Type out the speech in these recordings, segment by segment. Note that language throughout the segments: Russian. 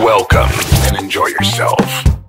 Welcome and enjoy yourself.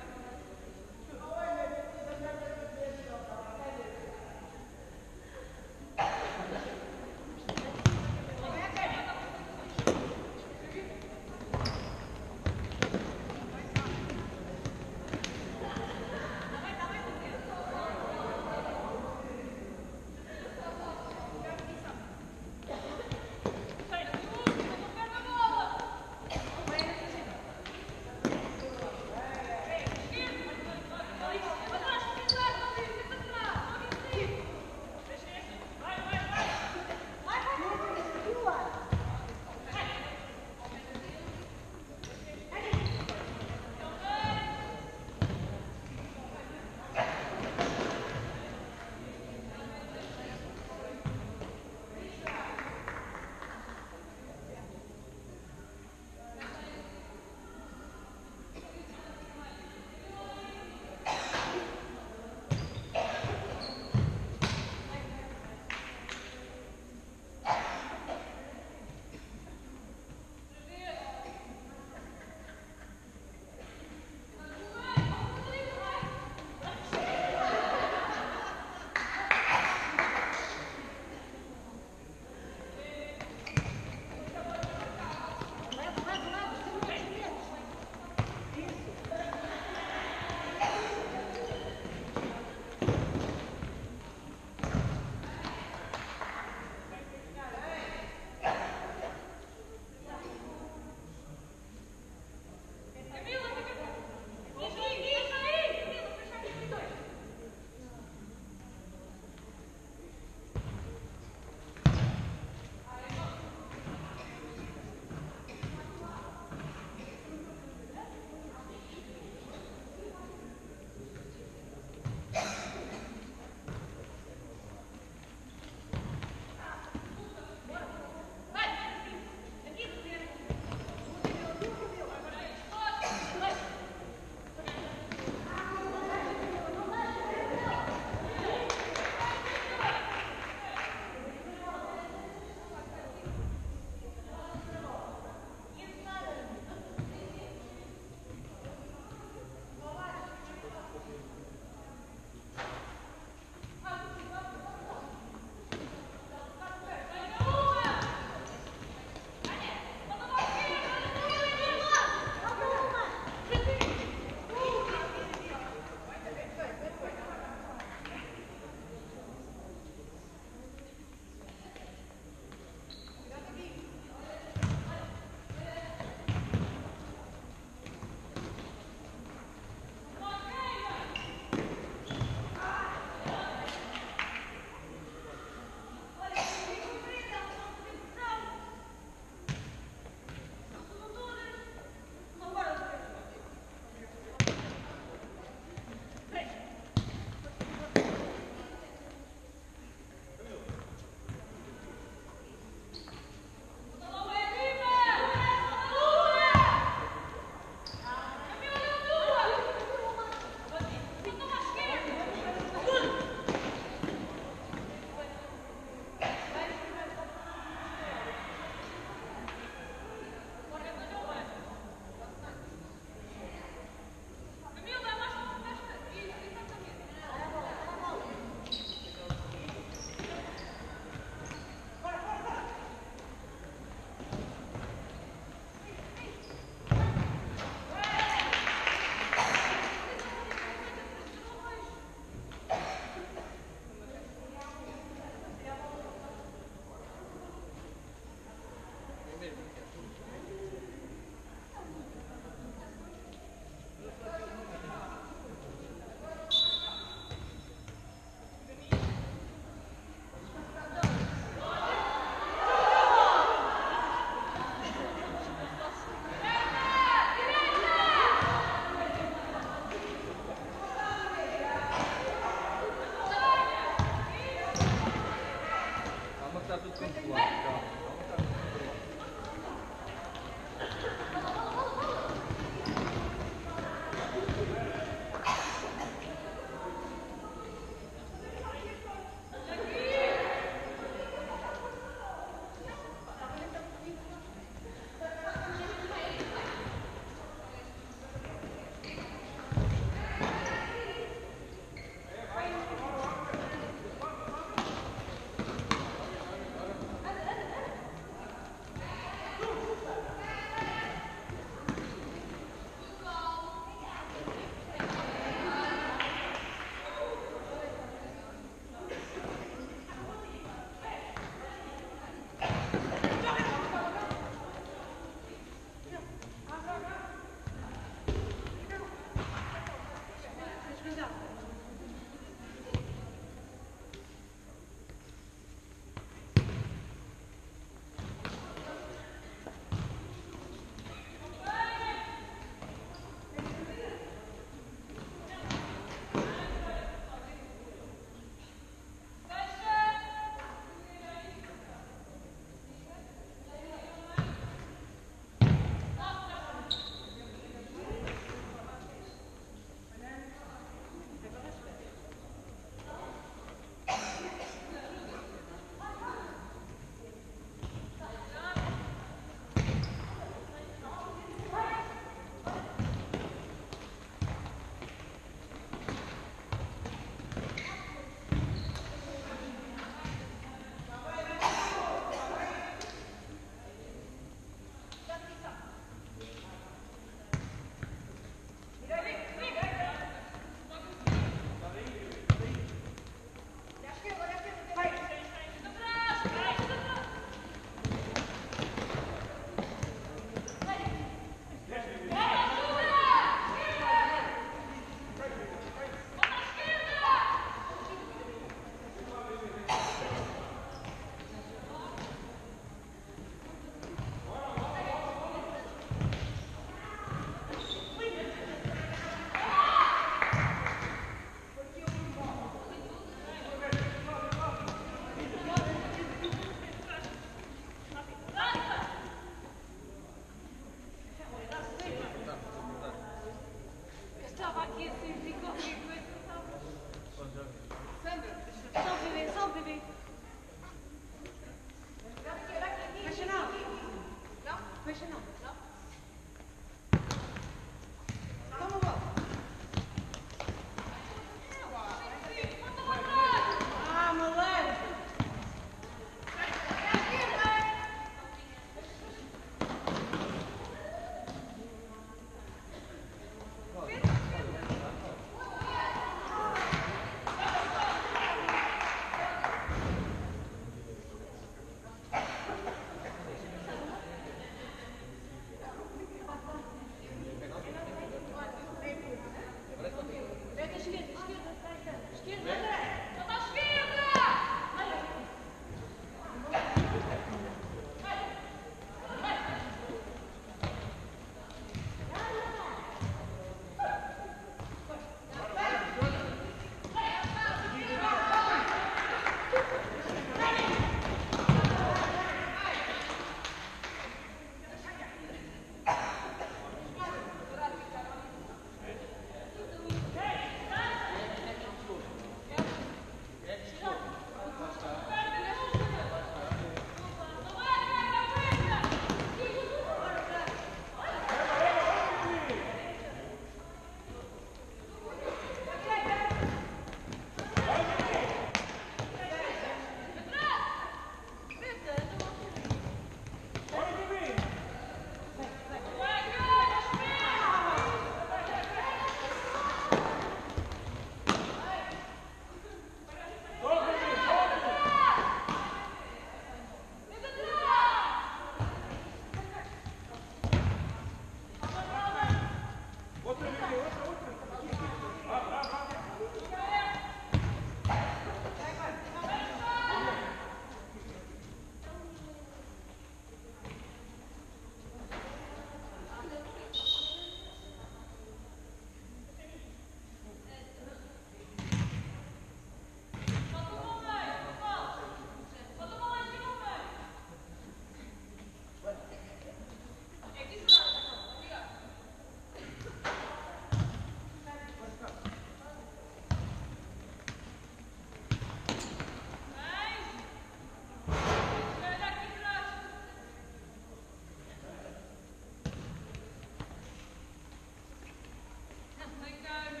go.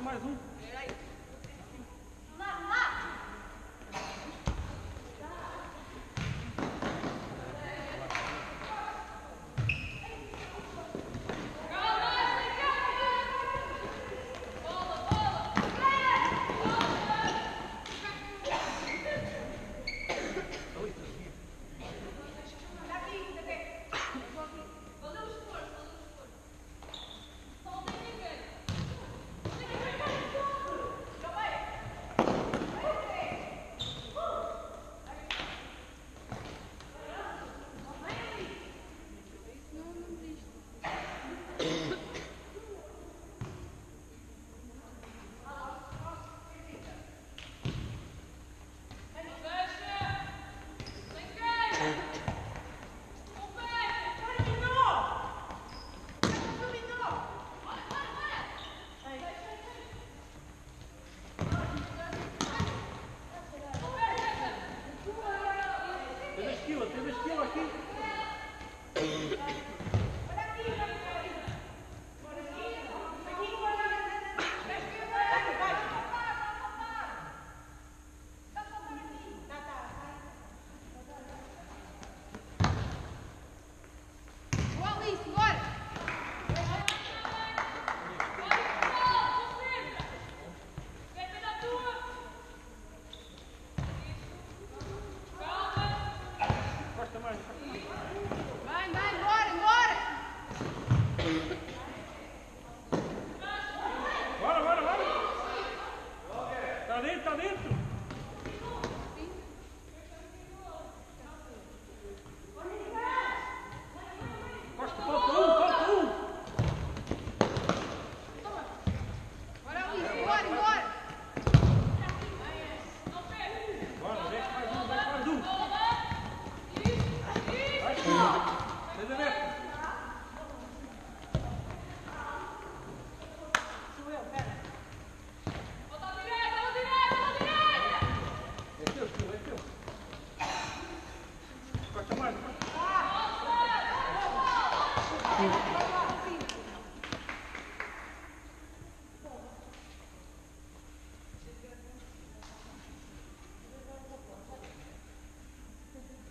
mais um.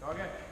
Okay.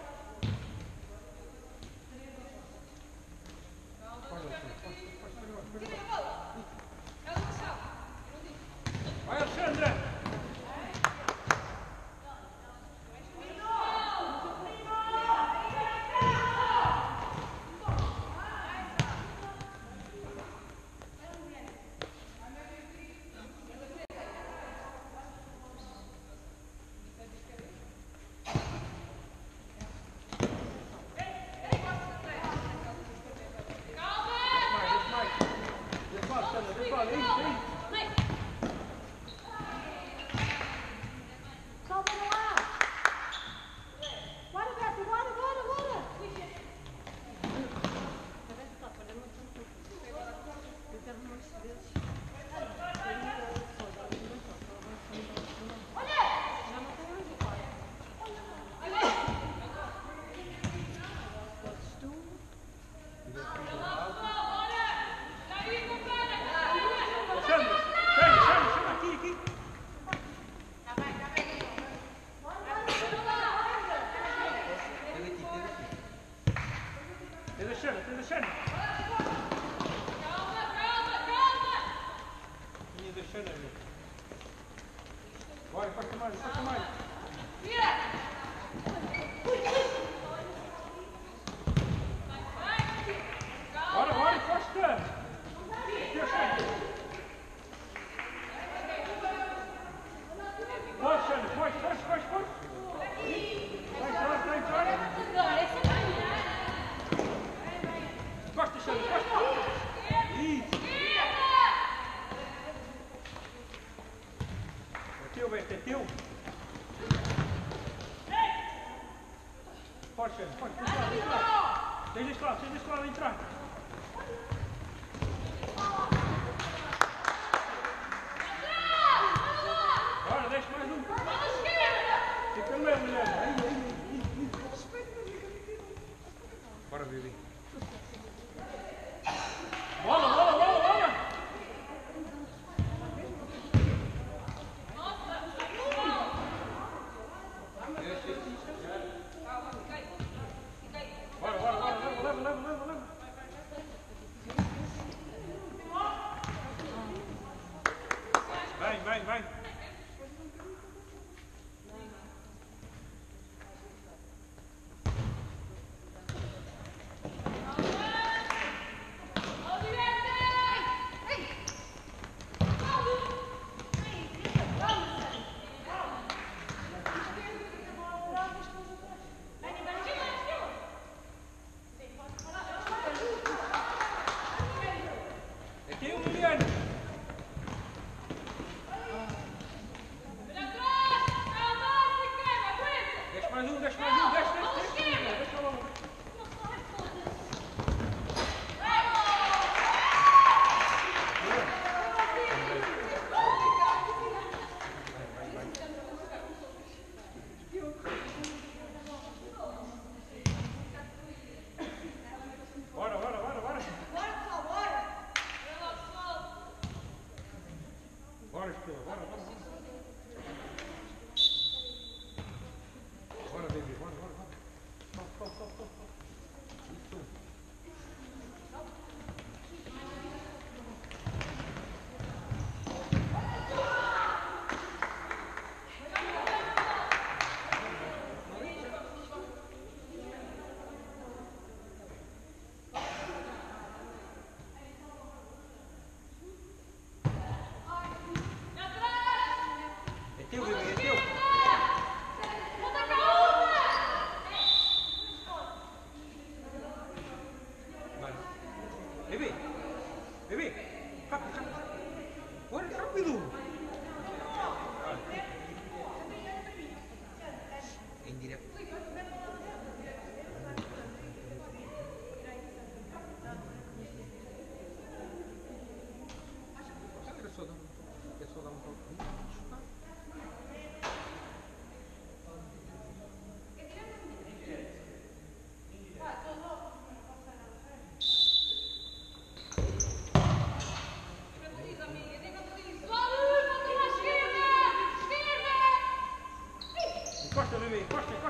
Ты защитник, ты защитник. Ты не защитник. Давай, поднимай, поднимай. Вверх! escola, sai da entrar. pushing.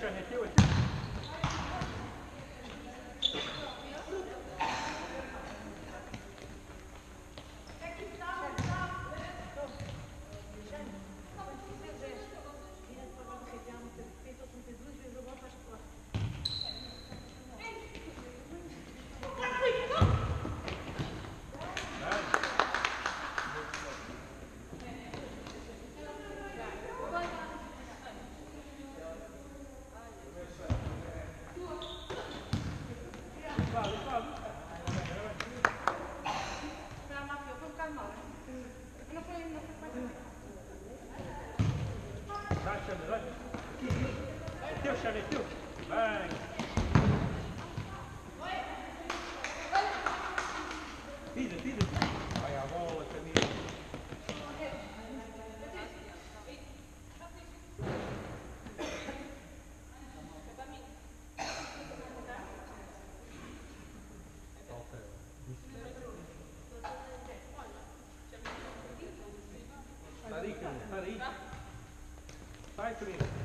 Хорошо, не Try to me.